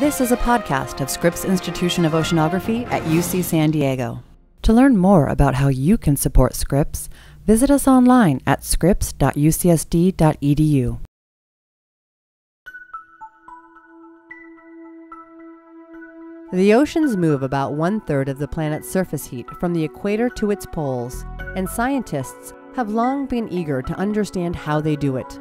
This is a podcast of Scripps Institution of Oceanography at UC San Diego. To learn more about how you can support Scripps, visit us online at scripps.ucsd.edu. The oceans move about one third of the planet's surface heat from the equator to its poles, and scientists have long been eager to understand how they do it.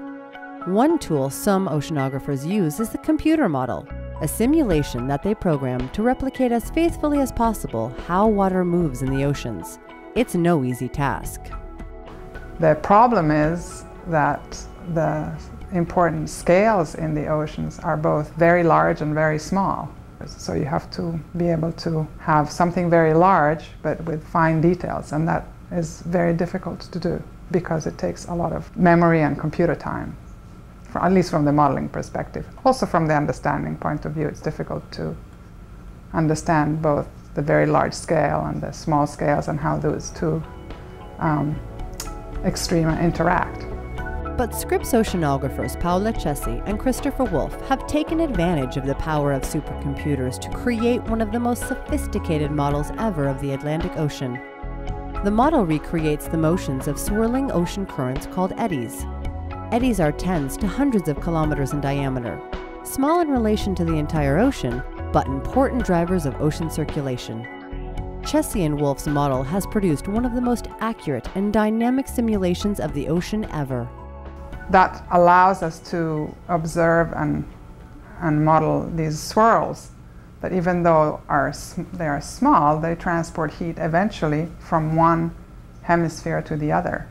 One tool some oceanographers use is the computer model, a simulation that they program to replicate as faithfully as possible how water moves in the oceans. It's no easy task. The problem is that the important scales in the oceans are both very large and very small. So you have to be able to have something very large but with fine details, and that is very difficult to do because it takes a lot of memory and computer time, at least from the modeling perspective. Also, from the understanding point of view, it's difficult to understand both the very large scale and the small scales and how those two um, interact. But Scripps oceanographers Paola Cessi and Christopher Wolfe have taken advantage of the power of supercomputers to create one of the most sophisticated models ever of the Atlantic Ocean. The model recreates the motions of swirling ocean currents called eddies. Eddies are tens to hundreds of kilometers in diameter, small in relation to the entire ocean, but important drivers of ocean circulation. Cessi and Wolfe's model has produced one of the most accurate and dynamic simulations of the ocean ever that allows us to observe and, and model these swirls that even though are, they are small, they transport heat eventually from one hemisphere to the other.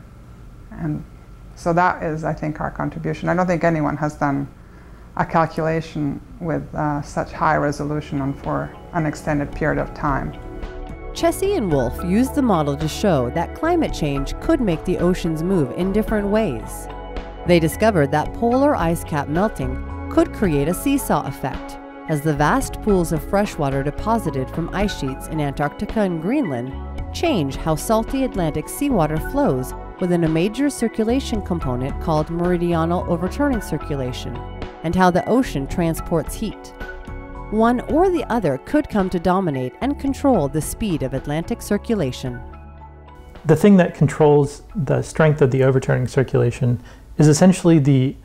And so that is, I think, our contribution. I don't think anyone has done a calculation with uh, such high resolution and for an extended period of time. Cessi and Wolfe used the model to show that climate change could make the oceans move in different ways. They discovered that polar ice cap melting could create a seesaw effect, as the vast pools of freshwater deposited from ice sheets in Antarctica and Greenland change how salty Atlantic seawater flows within a major circulation component called meridional overturning circulation, and how the ocean transports heat. One or the other could come to dominate and control the speed of Atlantic circulation. The thing that controls the strength of the overturning circulation is essentially the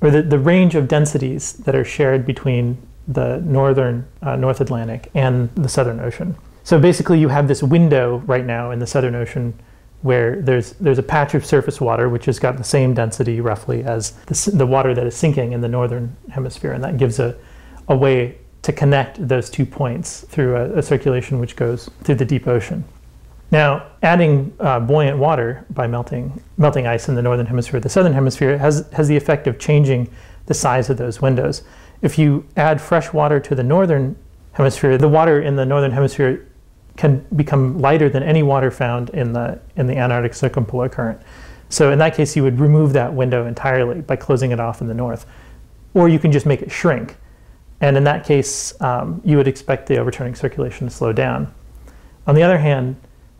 or the, the range of densities that are shared between the northern uh, North Atlantic and the Southern Ocean. So basically, you have this window right now in the Southern Ocean where there's there's a patch of surface water which has got the same density roughly as the, the water that is sinking in the northern hemisphere, and that gives a, a way to connect those two points through a, a circulation which goes through the deep ocean. Now, adding uh, buoyant water by melting, melting ice in the northern hemisphere, the southern hemisphere has, has the effect of changing the size of those windows. If you add fresh water to the northern hemisphere, the water in the northern hemisphere can become lighter than any water found in the, in the Antarctic circumpolar current. So in that case, you would remove that window entirely by closing it off in the north. Or you can just make it shrink. And in that case, um, you would expect the overturning circulation to slow down. On the other hand,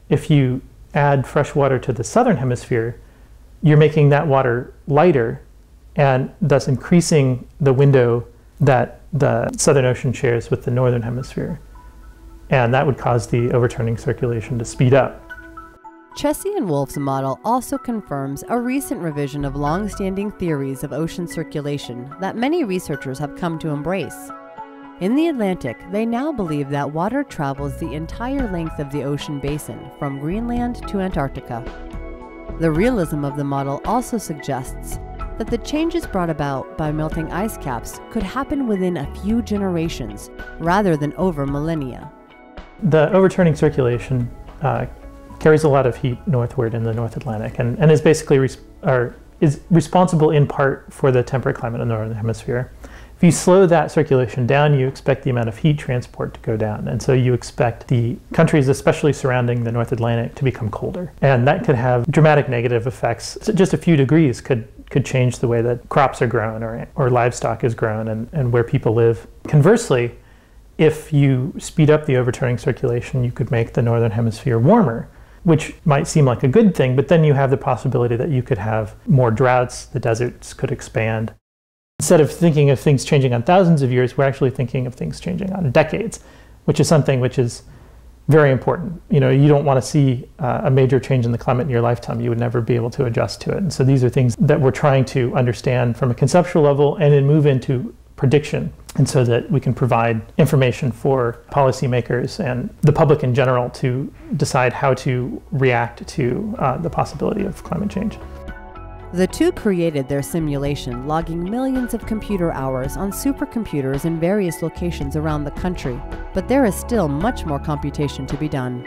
if you add fresh water to the southern hemisphere, you're making that water lighter and thus increasing the window that the Southern Ocean shares with the northern hemisphere. And that would cause the overturning circulation to speed up. Cessi and Wolfe's model also confirms a recent revision of long-standing theories of ocean circulation that many researchers have come to embrace. In the Atlantic, they now believe that water travels the entire length of the ocean basin, from Greenland to Antarctica. The realism of the model also suggests that the changes brought about by melting ice caps could happen within a few generations, rather than over millennia. The overturning circulation uh, carries a lot of heat northward in the North Atlantic and, and is basically res- is responsible in part for the temperate climate in the Northern Hemisphere. If you slow that circulation down, you expect the amount of heat transport to go down. And so you expect the countries, especially surrounding the North Atlantic, to become colder. And that could have dramatic negative effects. So just a few degrees could, could change the way that crops are grown or, or livestock is grown and, and where people live. Conversely, if you speed up the overturning circulation, you could make the northern hemisphere warmer, which might seem like a good thing, but then you have the possibility that you could have more droughts, the deserts could expand. Instead of thinking of things changing on thousands of years, we're actually thinking of things changing on decades, which is something which is very important. You know, you don't want to see uh, a major change in the climate in your lifetime. You would never be able to adjust to it. And so these are things that we're trying to understand from a conceptual level and then move into prediction. And so that we can provide information for policymakers and the public in general to decide how to react to uh, the possibility of climate change. The two created their simulation, logging millions of computer hours on supercomputers in various locations around the country, but there is still much more computation to be done.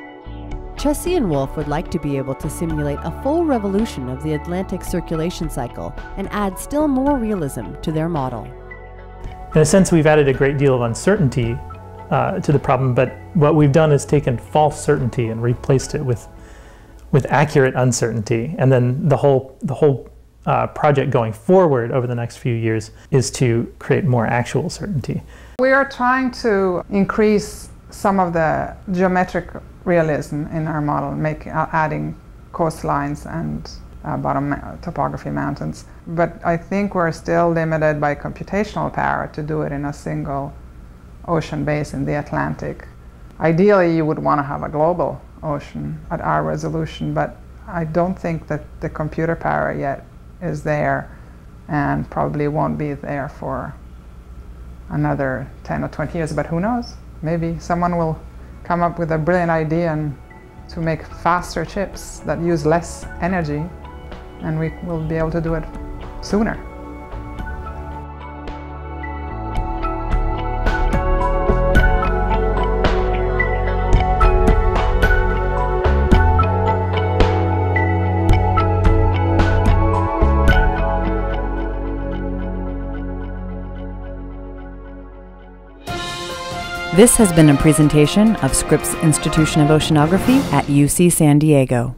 Cessi and Wolfe would like to be able to simulate a full revolution of the Atlantic circulation cycle and add still more realism to their model. In a sense, we've added a great deal of uncertainty uh, to the problem, but what we've done is taken false certainty and replaced it with with accurate uncertainty. And then the whole, the whole uh, project going forward over the next few years is to create more actual certainty. We are trying to increase some of the geometric realism in our model, make, uh, adding coastlines and uh, bottom topography mountains. But I think we're still limited by computational power to do it in a single ocean basin, the Atlantic. Ideally, you would want to have a global ocean at our resolution, but I don't think that the computer power yet is there and probably won't be there for another 10 or 20 years, but who knows? Maybe someone will come up with a brilliant idea and to make faster chips that use less energy and we will be able to do it sooner. This has been a presentation of Scripps Institution of Oceanography at UC San Diego.